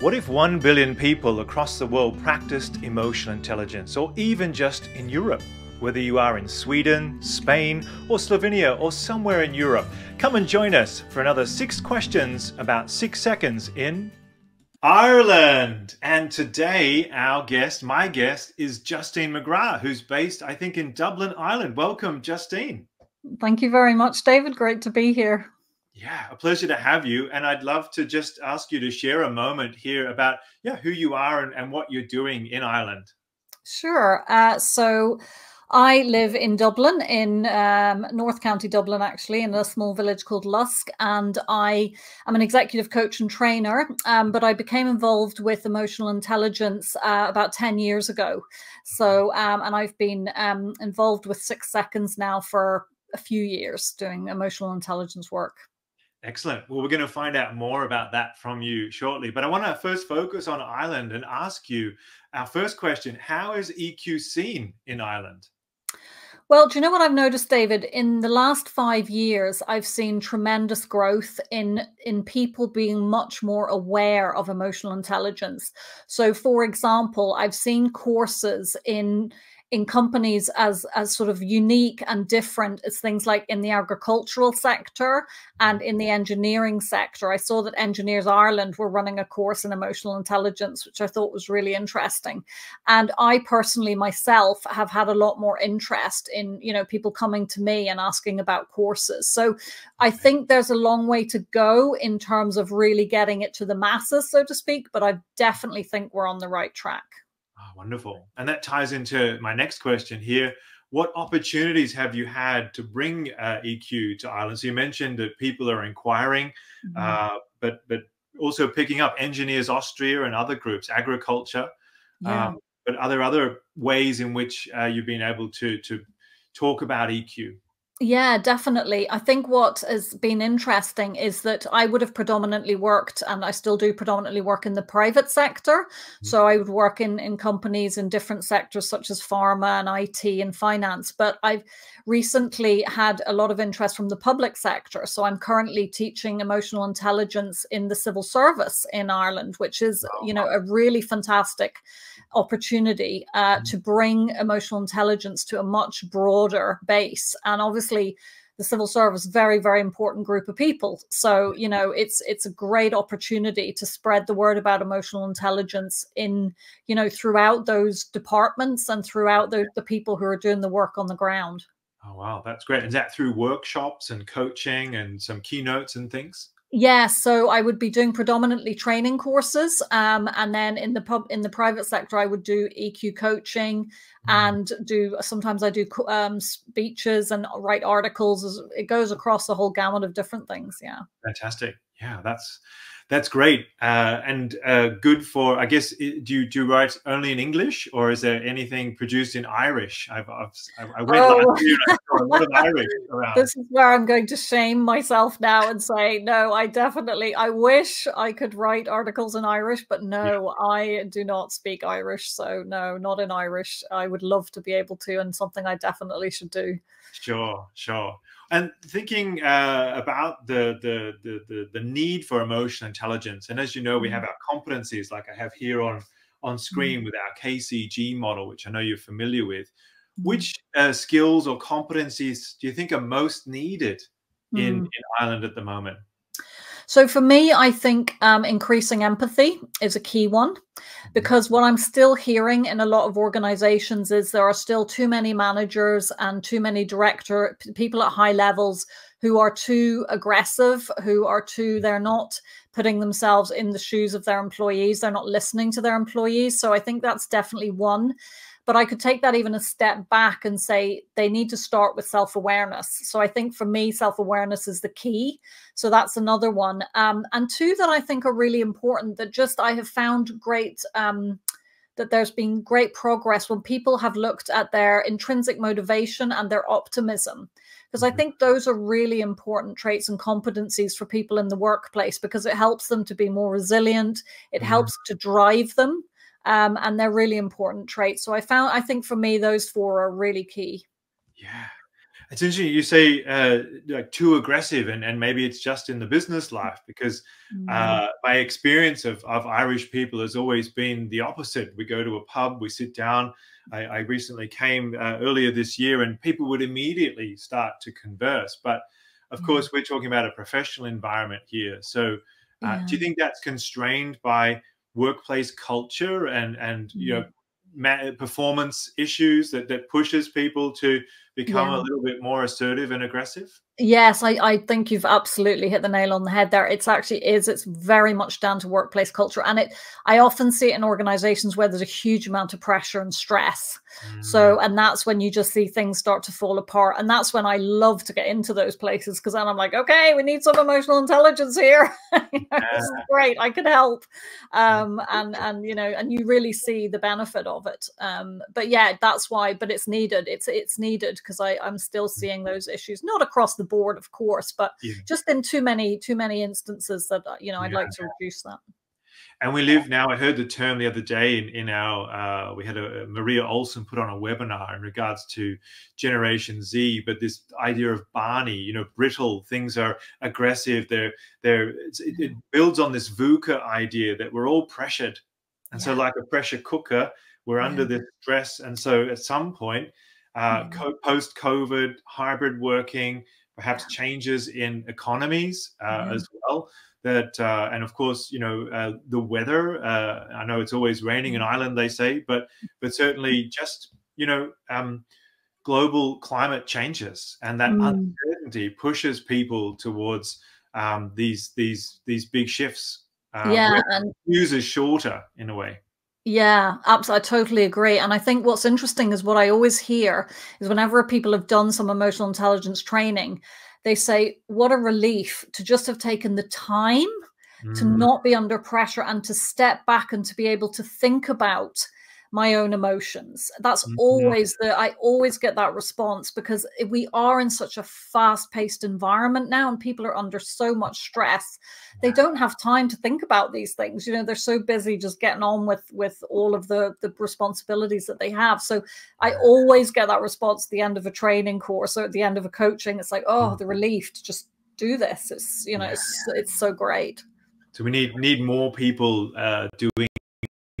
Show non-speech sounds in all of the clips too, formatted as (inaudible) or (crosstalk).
What if 1 billion people across the world practiced emotional intelligence, or even just in Europe? Whether you are in Sweden, Spain, or Slovenia, or somewhere in Europe, come and join us for another six questions about six seconds in Ireland. And today, our guest, my guest, is Justine McGrath, who's based, I think, in Dublin, Ireland. Welcome, Justine. Thank you very much, David. Great to be here. Yeah, a pleasure to have you. And I'd love to just ask you to share a moment here about yeah who you are and, and what you're doing in Ireland. Sure. Uh, so I live in Dublin, in um, North County Dublin, actually, in a small village called Lusk. And I am an executive coach and trainer, um, but I became involved with emotional intelligence uh, about 10 years ago. So, um, and I've been um, involved with Six Seconds now for a few years doing emotional intelligence work. Excellent. Well, we're going to find out more about that from you shortly. But I want to first focus on Ireland and ask you our first question How is EQ seen in Ireland? Well, do you know what I've noticed, David? In the last five years, I've seen tremendous growth in in people being much more aware of emotional intelligence. So, for example, I've seen courses in in companies as as sort of unique and different as things like in the agricultural sector and in the engineering sector. I saw that Engineers Ireland were running a course in emotional intelligence, which I thought was really interesting. And I personally myself have had a lot more interest in, you know, people coming to me and asking about courses. So I think there's a long way to go in terms of really getting it to the masses, so to speak, but I definitely think we're on the right track. Oh, wonderful. And that ties into my next question here. What opportunities have you had to bring uh, EQ to Ireland? So you mentioned that people are inquiring, mm -hmm. uh, but but also picking up engineers Austria and other groups, agriculture. Yeah. Um, but are there other ways in which uh, you've been able to to talk about EQ? Yeah, definitely. I think what has been interesting is that I would have predominantly worked, and I still do predominantly work in the private sector. Mm-hmm. So I would work in, in companies in different sectors such as pharma and IT and finance. But I've recently had a lot of interest from the public sector. So I'm currently teaching emotional intelligence in the civil service in Ireland, which is, you know, a really fantastic opportunity uh, mm-hmm. to bring emotional intelligence to a much broader base. And obviously, the civil service very very important group of people. So you know it's it's a great opportunity to spread the word about emotional intelligence in you know throughout those departments and throughout the, the people who are doing the work on the ground. Oh wow. That's great. Is that through workshops and coaching and some keynotes and things yeah, so I would be doing predominantly training courses, um, and then in the pub in the private sector, I would do EQ coaching mm-hmm. and do sometimes I do um, speeches and write articles. It goes across a whole gamut of different things. Yeah, fantastic. Yeah, that's that's great uh, and uh, good for. I guess do you do you write only in English or is there anything produced in Irish? I've, I've I read oh. last year I saw a (laughs) Irish around. This is where I'm going to shame myself now and say no. I definitely. I wish I could write articles in Irish, but no, yeah. I do not speak Irish. So no, not in Irish. I would love to be able to, and something I definitely should do. Sure, sure. And thinking uh, about the, the, the the the need for emotional intelligence, and as you know, we have mm-hmm. our competencies, like I have here on on screen mm-hmm. with our KCG model, which I know you're familiar with. Which uh, skills or competencies do you think are most needed in, mm. in Ireland at the moment? So for me, I think um, increasing empathy is a key one mm-hmm. because what I'm still hearing in a lot of organizations is there are still too many managers and too many director people at high levels who are too aggressive, who are too, they're not putting themselves in the shoes of their employees. They're not listening to their employees. So I think that's definitely one. But I could take that even a step back and say they need to start with self awareness. So I think for me, self awareness is the key. So that's another one. Um, and two that I think are really important that just I have found great. Um, that there's been great progress when people have looked at their intrinsic motivation and their optimism. Because I mm-hmm. think those are really important traits and competencies for people in the workplace because it helps them to be more resilient, it mm-hmm. helps to drive them um, and they're really important traits. So I found, I think for me, those four are really key. Yeah. It's interesting you say uh, like too aggressive, and, and maybe it's just in the business life because mm. uh, my experience of, of Irish people has always been the opposite. We go to a pub, we sit down. I, I recently came uh, earlier this year, and people would immediately start to converse. But of mm. course, we're talking about a professional environment here. So, yeah. Uh, do you think that's constrained by workplace culture and and you know mm. performance issues that that pushes people to become yeah. a little bit more assertive and aggressive? Yes, I, I think you've absolutely hit the nail on the head there. It's actually is. It's very much down to workplace culture. And it I often see it in organizations where there's a huge amount of pressure and stress. Mm. So, and that's when you just see things start to fall apart. And that's when I love to get into those places because then I'm like, okay, we need some emotional intelligence here. you know, yeah. This is great. I can help. Um, and and you know, and you really see the benefit of it. Um, but yeah, that's why, but it's needed. It's it's needed because I'm still seeing those issues, not across the board, of course, but yeah. just in too many too many instances that uh, you know I'd yeah. like to reduce that. And we live now. I heard the term the other day in, in our. Uh, we had a, Maria Olson put on a webinar in regards to Generation Z, but this idea of BANI, you know, brittle things are aggressive. They're they're it, it builds on this VUCA idea that we're all pressured, and yeah. so like a pressure cooker, we're yeah. under this stress, and so at some point, uh, mm. co- post COVID, hybrid working, perhaps changes in economies uh, mm-hmm. as well. That uh, and of course, you know, uh, the weather. Uh, I know it's always raining in mm-hmm. Ireland, they say, but but certainly just you know, um, global climate changes and that mm. uncertainty pushes people towards um, these these these big shifts. Uh, yeah, and use is shorter in a way. Yeah, absolutely. I totally agree. And I think what's interesting is what I always hear is whenever people have done some emotional intelligence training, they say, What a relief to just have taken the time mm. to not be under pressure and to step back and to be able to think about my own emotions. That's mm-hmm. always the I always get that response because we are in such a fast-paced environment now and people are under so much stress. They don't have time to think about these things. You know, they're so busy just getting on with with all of the the responsibilities that they have. So I always get that response at the end of a training course or at the end of a coaching. It's like, oh, the mm-hmm. relief to just do this. It's you know, it's it's so great. So we need need more people uh, doing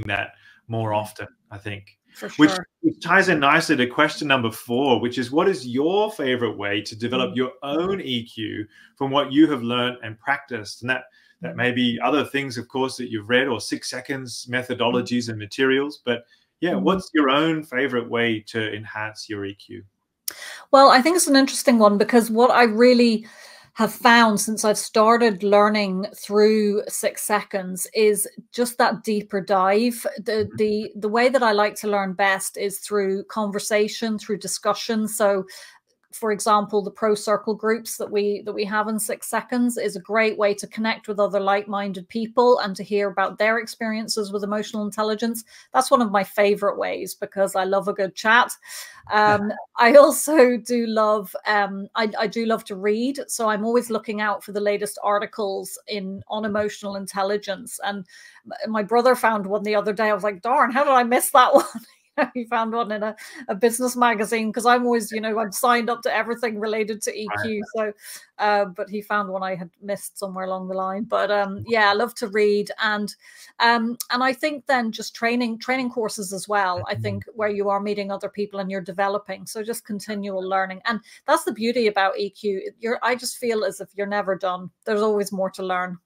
that more often, I think. Sure. Which, which, ties in nicely to question number four, which is what is your favorite way to develop mm. your own EQ from what you have learned and practiced? And that that mm. may be other things, of course, that you've read or six seconds methodologies and materials. But yeah, mm. what's your own favorite way to enhance your EQ? Well, I think it's an interesting one because what I really have found since I've started learning through six seconds is just that deeper dive. The mm-hmm. the the way that I like to learn best is through conversation, through discussion. So for example, the pro circle groups that we that we have in six seconds is a great way to connect with other like-minded people and to hear about their experiences with emotional intelligence. That's one of my favorite ways because I love a good chat. Um, I also do love um, I, I do love to read, so I'm always looking out for the latest articles in on emotional intelligence. And my brother found one the other day. I was like, darn, how did I miss that (laughs) one? (laughs) he found one in a, a business magazine because I'm always, you know, I'm signed up to everything related to EQ. So, uh, but he found one I had missed somewhere along the line. But um, yeah, I love to read and um, and I think then just training training courses as well. I think mm-hmm. where you are meeting other people and you're developing. So just continual learning, and that's the beauty about EQ. You're I just feel as if you're never done. There's always more to learn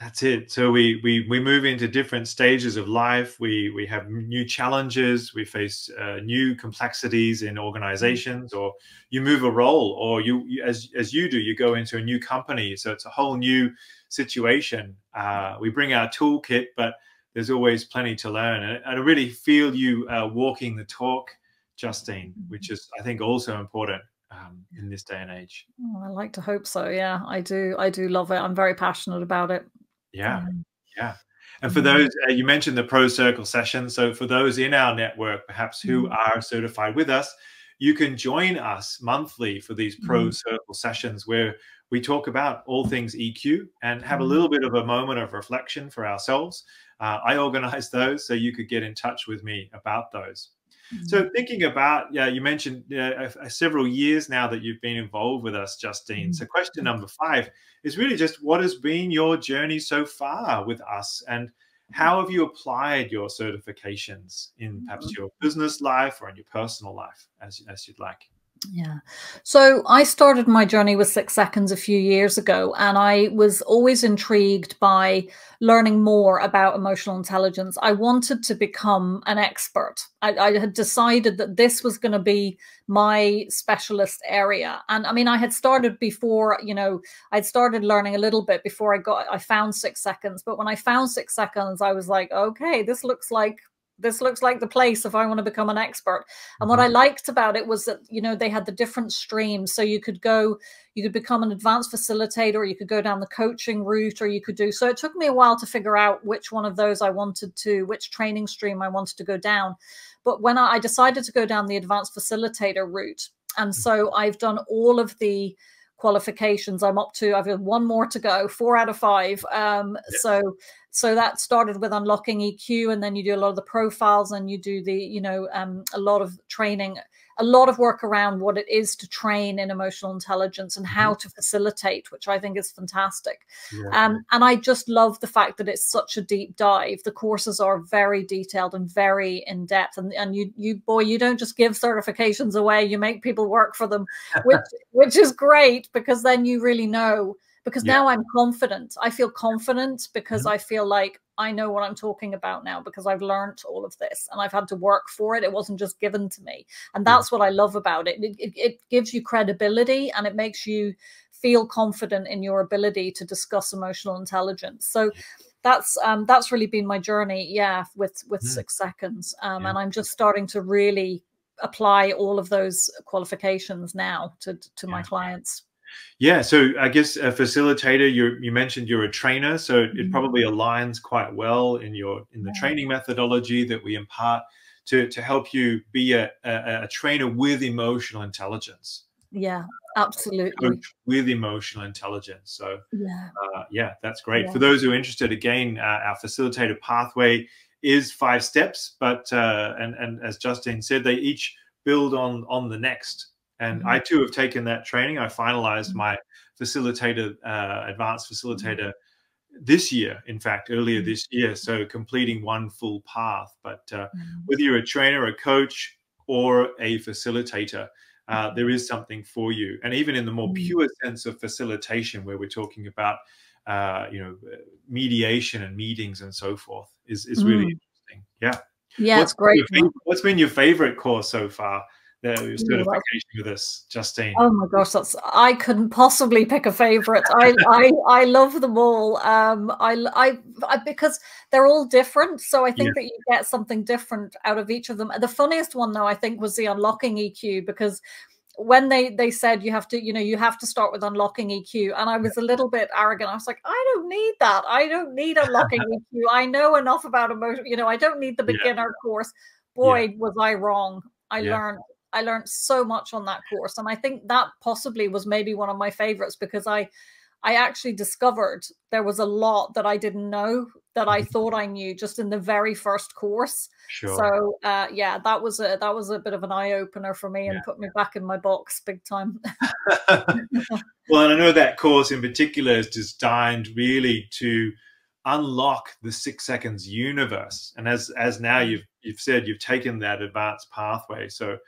that's it so we we we move into different stages of life we we have new challenges we face uh, new complexities in organizations or you move a role or you, you, as as you do you go into a new company so it's a whole new situation uh, we bring our toolkit but there's always plenty to learn and i really feel you uh, walking the talk justine which is i think also important um, in this day and age. Oh, I like to hope so. Yeah, I do. I do love it. I'm very passionate about it. Yeah, um, yeah. And for those, uh, you mentioned the Pro Circle session. So for those in our network, perhaps who mm. are certified with us, you can join us monthly for these Pro mm. Circle sessions where we talk about all things EQ and have a mm. little bit of a moment of reflection for ourselves. Uh, I organize those, so you could get in touch with me about those. Mm-hmm. So thinking about, yeah, you mentioned uh, several years now that you've been involved with us, Justine. Mm-hmm. So question number five is really just what has been your journey so far with us, and how have you applied your certifications in perhaps mm-hmm. your business life or in your personal life, as as you'd like? Yeah. So I started my journey with Six Seconds a few years ago, and I was always intrigued by learning more about emotional intelligence. I wanted to become an expert. I, I had decided that this was going to be my specialist area. And I mean, I had started before, you know, I'd started learning a little bit before I got, I found Six Seconds. But when I found Six Seconds, I was like, okay, this looks like this looks like the place if I want to become an expert. And what I mm-hmm. liked about it was that, you know, they had the different streams. So you could go, you could become an advanced facilitator, or you could go down the coaching route, or you could do. So it took me a while to figure out which one of those I wanted to, which training stream I wanted to go down. But when I, I decided to go down the advanced facilitator route, and mm. so I've done all of the qualifications. I'm up to, I've got one more to go, four out of five. Um, yeah. So so that started with unlocking EQ, and then you do a lot of the profiles, and you do the, you know, um, a lot of training, a lot of work around what it is to train in emotional intelligence and how mm-hmm. to facilitate, which I think is fantastic. Yeah. Um, and I just love the fact that it's such a deep dive. The courses are very detailed and very in depth, and and you you boy, you don't just give certifications away; you make people work for them, (laughs) which which is great because then you really know because yeah. now I'm confident. I feel confident because mm-hmm. I feel like I know what I'm talking about now because I've learned all of this and I've had to work for it. It wasn't just given to me. And that's what I love about it. It, it, it gives you credibility and it makes you feel confident in your ability to discuss emotional intelligence. So that's um, that's really been my journey, yeah, with with mm. six seconds. Um, yeah. And I'm just starting to really apply all of those qualifications now to to yeah. my clients. Yeah, so I guess a facilitator. You you mentioned you're a trainer, so it mm-hmm. probably aligns quite well in your in the yeah. training methodology that we impart to to help you be a, a, a trainer with emotional intelligence. Yeah, absolutely. with emotional intelligence. So yeah, uh, yeah, that's great. Yeah. For those who are interested, again, uh, our facilitator pathway is five steps, but uh, and and as Justine said, they each build on on the next. And mm-hmm. I too have taken that training. I finalized mm-hmm. my facilitator, uh, advanced mm-hmm. facilitator this year, in fact, earlier mm-hmm. this year. So completing one full path. But uh, mm-hmm. whether you're a trainer, a coach, or a facilitator, uh, there is something for you. And even in the more pure sense of facilitation, where we're talking about, uh, you know, mediation and meetings and so forth, is is really interesting. Yeah. Yeah, what's it's great. what's been your favorite course so far? The certification with us, Justine? Oh my gosh, that's I couldn't possibly pick a favorite. I I, I love them all. Um, I, I, I because they're all different, so I think yeah. that you get something different out of each of them. The funniest one though, I think, was the unlocking EQ because when they they said you have to you know you have to start with unlocking eq and i was a little bit arrogant i was like i don't need that i don't need unlocking eq (laughs) i know enough about emotion you know i don't need the beginner yeah. course boy yeah. was i wrong i yeah. learned I learned so much on that course. And I think that possibly was maybe one of my favorites because I I actually discovered there was a lot that I didn't know that I mm-hmm. thought I knew just in the very first course. Sure. So uh, yeah, that was a that was a bit of an eye opener for me and yeah. put me back in my box big time. (laughs) well, and I know that course in particular is designed really to unlock the six seconds universe. And as as now mm. you've you've said, you've taken that advanced pathway. So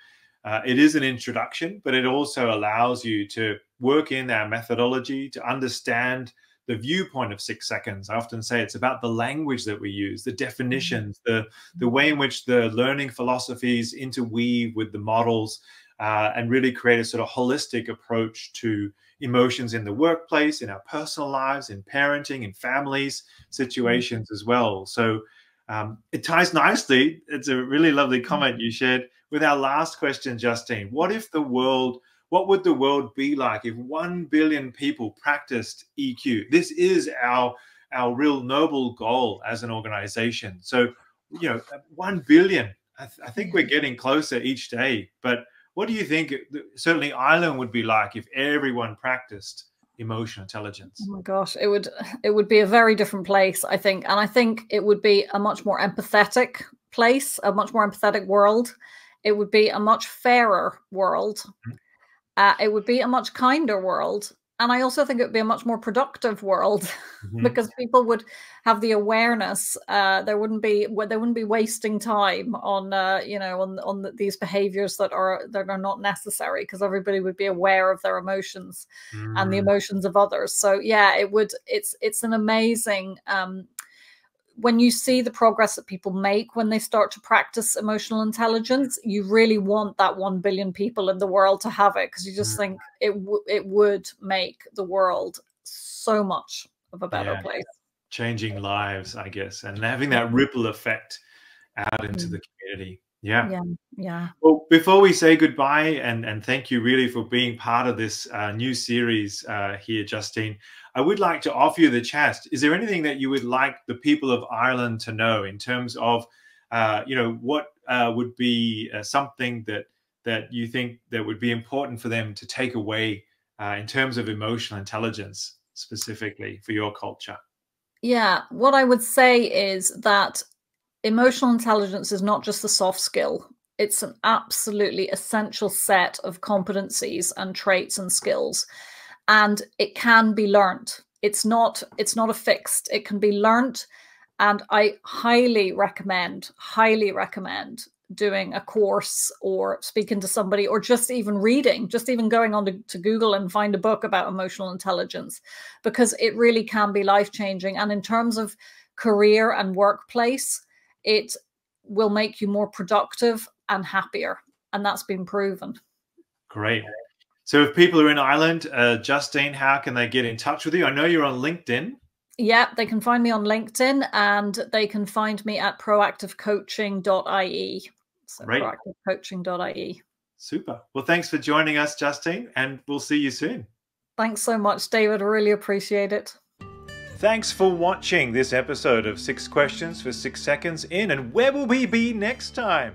uh, it is an introduction, but it also allows you to work in our methodology to understand the viewpoint of six seconds. I often say it's about the language that we use, the definitions, the the way in which the learning philosophies interweave with the models, uh, and really create a sort of holistic approach to emotions in the workplace, in our personal lives, in parenting, in families situations as well. So um, it ties nicely. It's a really lovely comment you shared with our last question, Justine. What if the world, what would the world be like if 1 billion people practiced EQ? This is our, our real noble goal as an organization. So, you know, 1 billion, I, th I think we're getting closer each day. But what do you think certainly Ireland would be like if everyone practiced emotional intelligence oh my gosh it would it would be a very different place i think and i think it would be a much more empathetic place a much more empathetic world it would be a much fairer world. Mm-hmm. Uh, it would be a much kinder world and I also think it would be a much more productive world mm-hmm. (laughs) because people would have the awareness. Uh, there wouldn't be they wouldn't be wasting time on uh, you know on on the, these behaviors that are that are not necessary because everybody would be aware of their emotions mm. and the mm. emotions of others. So yeah, it would. It's it's an amazing um, when you see the progress that people make when they start to practice emotional intelligence, you really want that 1 billion people in the world to have it because you just mm. think it, w- it would make the world so much of a better yeah. place. Changing lives, I guess, and having that ripple effect out into mm. the community. Yeah. Yeah. Yeah. Well, before we say goodbye and, and thank you really for being part of this uh, new series uh, here, Justine, I would like to offer you the chance. Is there anything that you would like the people of Ireland to know in terms of, uh, you know, what uh, would be uh, something that that you think that would be important for them to take away uh, in terms of emotional intelligence specifically for your culture? Yeah, what I would say is that emotional intelligence is not just a soft skill. It's an absolutely essential set of competencies and traits and skills. And it can be learned. It's not, it's not a fixed, it can be learned. And I highly recommend, highly recommend doing a course or speaking to somebody or just even reading, just even going on to, to, Google and find a book about emotional intelligence because it really can be life changing. And in terms of career and workplace, it will make you more productive and happier. And that's been proven. Great. So if people are in Ireland, uh, Justine, how can they get in touch with you? I know you're on LinkedIn. Yeah, they can find me on LinkedIn and they can find me at proactivecoaching.ie. So Great. proactivecoaching.ie. Super. Well, thanks for joining us, Justine, and we'll see you soon. Thanks so much, David. I really appreciate it. Thanks for watching this episode of Six Questions for Six Seconds In, and where will we be next time?